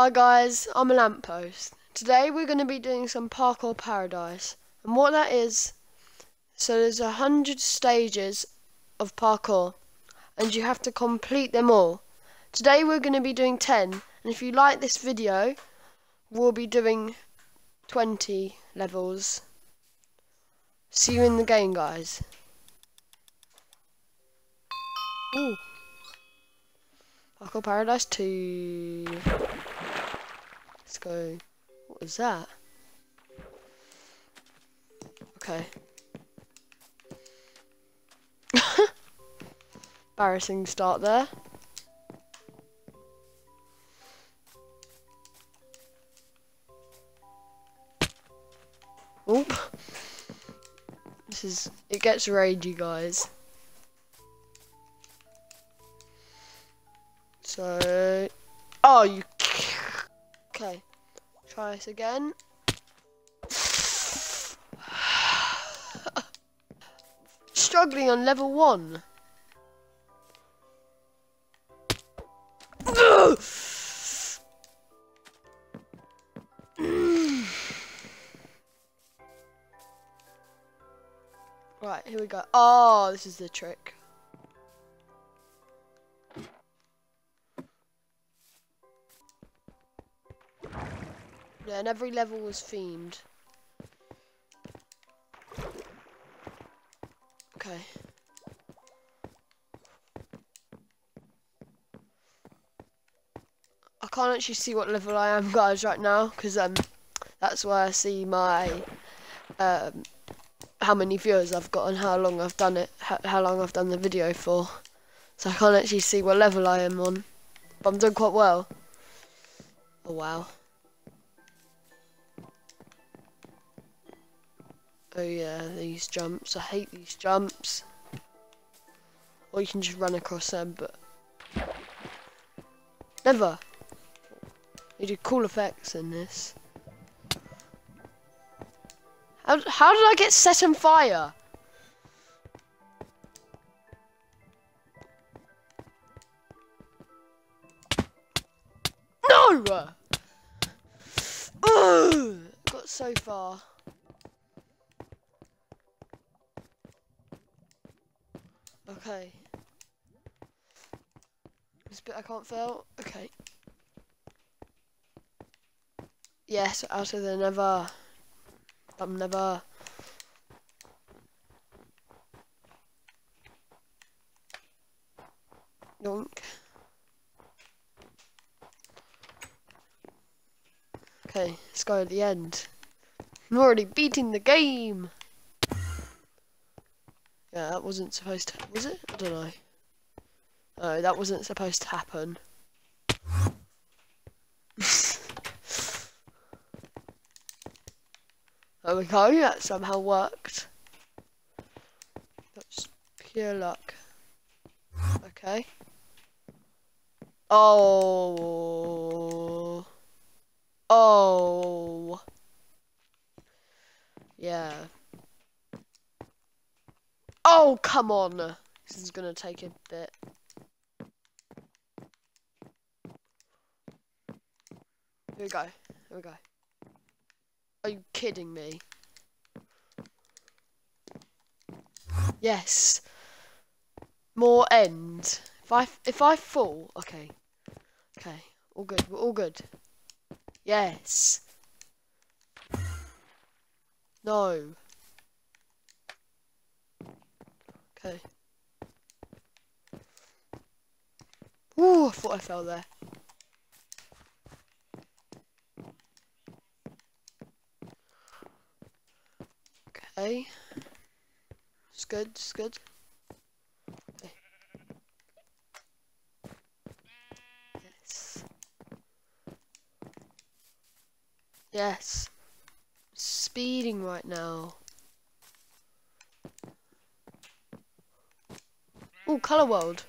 Hi guys, I'm a lamppost. Today we're going to be doing some parkour paradise. And what that is, so there's a hundred stages of parkour and you have to complete them all. Today we're going to be doing 10 and if you like this video, we'll be doing 20 levels. See you in the game guys. Ooh. Parkour Paradise 2. Let's go. What was that? Okay. Embarrassing start there. Oop. This is, it gets ragey guys. So, oh, you. Okay, try this again. Struggling on level one. right, here we go. Oh, this is the trick. And every level was themed. Okay. I can't actually see what level I am, guys, right now, because um, that's where I see my um, how many viewers I've got and how long I've done it, how, how long I've done the video for. So I can't actually see what level I am on, but I'm doing quite well. Oh wow. Oh yeah, these jumps. I hate these jumps. Or you can just run across them, but... Never! They do cool effects in this. How, how did I get set on fire? No! Ugh! Got so far. Okay. This bit I can't fail. Okay. Yes, out of the never. I'm never. Yoink. Okay, let's go at the end. I'm already beating the game! Yeah, that wasn't supposed to... Was it? I don't know. No, that wasn't supposed to happen. there we go, that somehow worked. That's pure luck. Okay. Oh. Oh. Yeah. Oh, come on. This is going to take a bit. Here we go. Here we go. Are you kidding me? Yes. More end. If I if I fall, okay. Okay. All good. We're all good. Yes. No. Okay. Ooh, I thought I fell there. Okay. It's good, it's good. Yes. Yes. Speeding right now. Oh, Color World.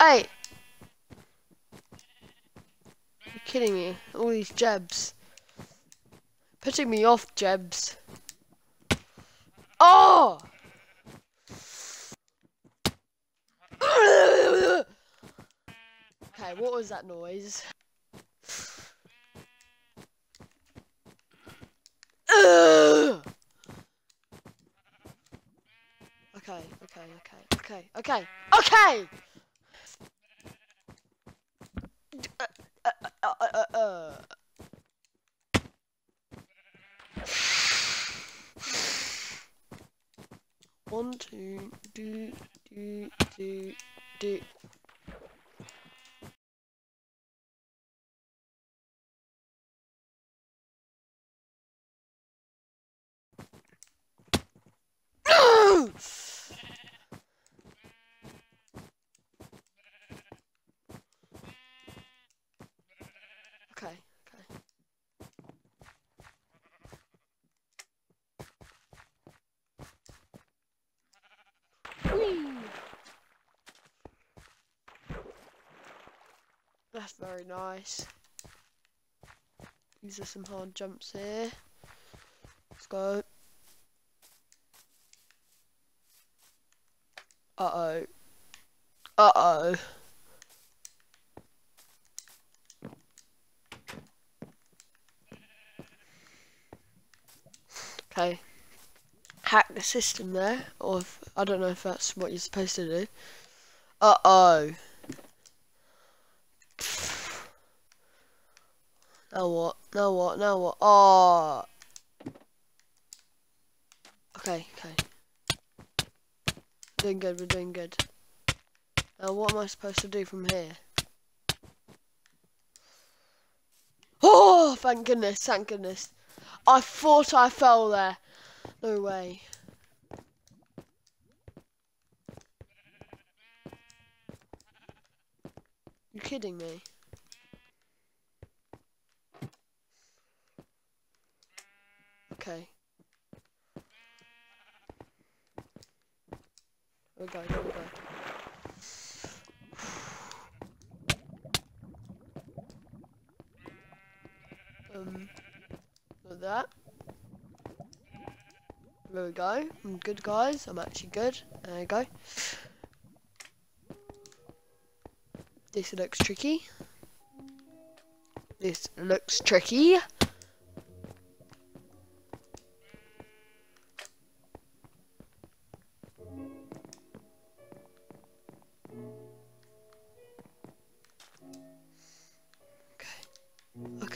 Hey! You're kidding me. All these jabs. Putting me off, jabs. Oh! Okay, what was that noise? Ugh! Okay, okay, okay, okay, okay. One, two, do, do, do, do. No! Okay, okay. Whee! That's very nice. These are some hard jumps here. Let's go. Uh-oh. Uh-oh. Okay. Hack the system there, or if, I don't know if that's what you're supposed to do. Uh-oh. Now what? Now what? Now what? Oh. Okay, okay. Doing good, we're doing good. Now what am I supposed to do from here? Oh, thank goodness, thank goodness. I thought I fell there. No way. You kidding me? Okay. We go, there we. Um, like that. There we go. I'm good, guys. I'm actually good. There we go. This looks tricky. This looks tricky.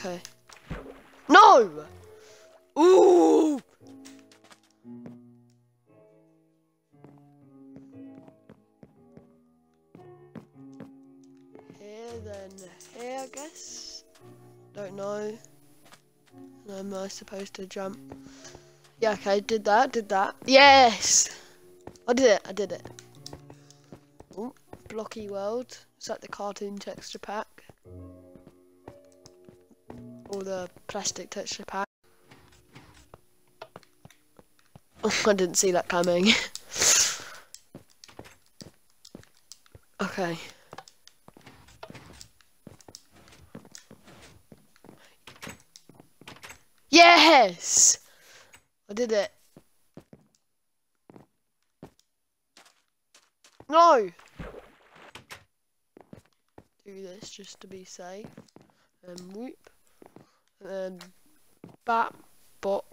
Okay. No! Ooh! Here, then here, I guess. Don't know. Am I supposed to jump? Yeah, okay, did that, did that. Yes! I did it, I did it. Ooh, blocky world. Is that the cartoon texture pack? Or the plastic texture pack? I didn't see that coming. okay. Yes! I did it. No! Do this just to be safe. And whoop. And then bat, bop.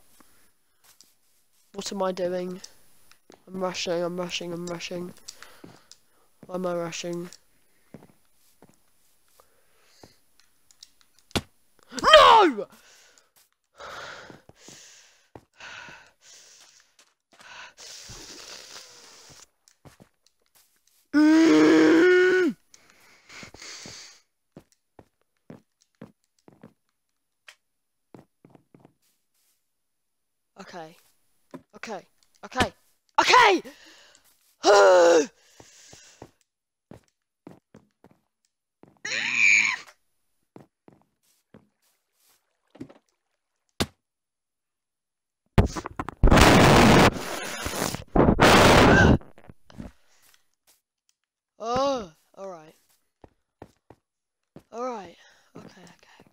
What am I doing? I'm rushing, I'm rushing, I'm rushing. Why am I rushing? No! Mm. Okay. Okay. Okay. Okay! oh, alright. Alright. Okay, okay, okay,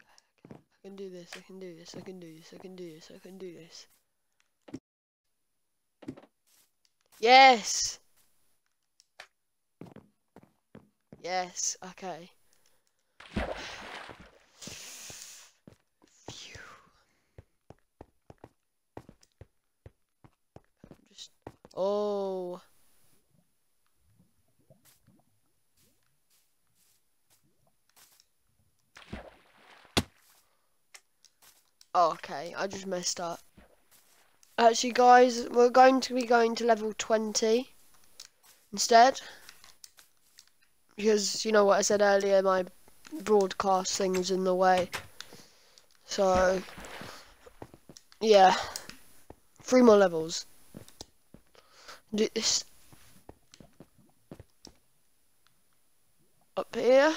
okay. I can do this, I can do this, I can do this, I can do this, I can do this. Yes! Yes, okay. Phew. Just oh. Oh, okay, I just messed up. Actually, guys, we're going to be going to level 20 instead. Because, you know what I said earlier, my broadcast thing was in the way. So, yeah. Three more levels. Do this. Up here.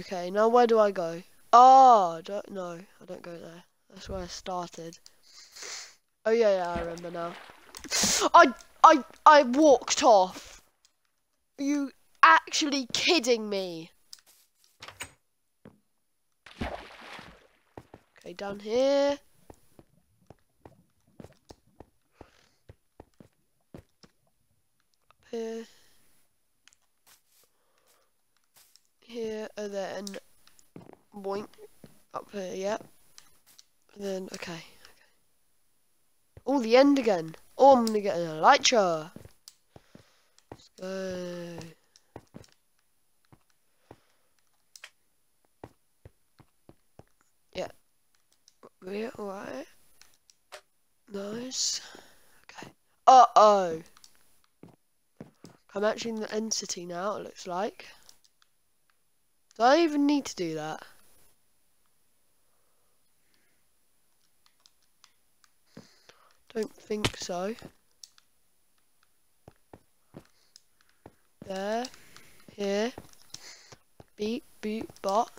Okay, now where do I go? Oh, I don't know. I don't go there. That's where I started. Oh yeah, yeah, I remember now. I, I, I walked off. Are you actually kidding me? Okay, down here. Up. Here, and then boink yep. And then, okay. Oh, the end again. Oh, I'm gonna get an elytra. Let's go. Yeah. We're alright. Nice. Okay. Uh oh. I'm actually in the end city now, it looks like. Do I even need to do that? Don't think so. There. Here. Beep, beep, bot.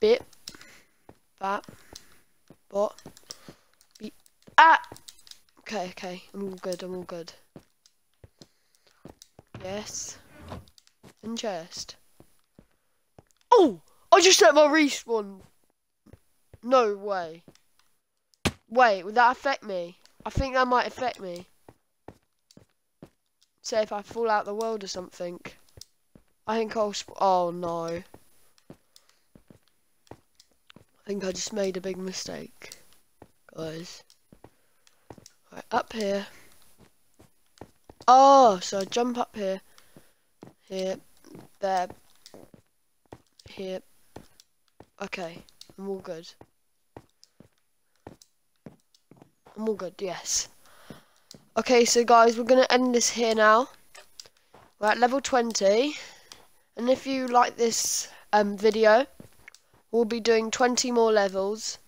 Bip. Bat. Bot. Beep. Ah! Okay, okay. I'm all good, I'm all good. Yes. And chest. Oh! I just set my respawn. No way. Wait, would that affect me? I think that might affect me. Say if I fall out the world or something. I think I'll Oh no. I think I just made a big mistake. Guys. Right, up here. Oh, so I jump up here. Here. There. Here. Okay. I'm all good. I'm all good, yes. Okay, so guys, we're going to end this here now. We're at level 20. And if you like this um, video, we'll be doing 20 more levels.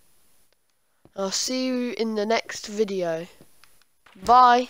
I'll see you in the next video. Bye.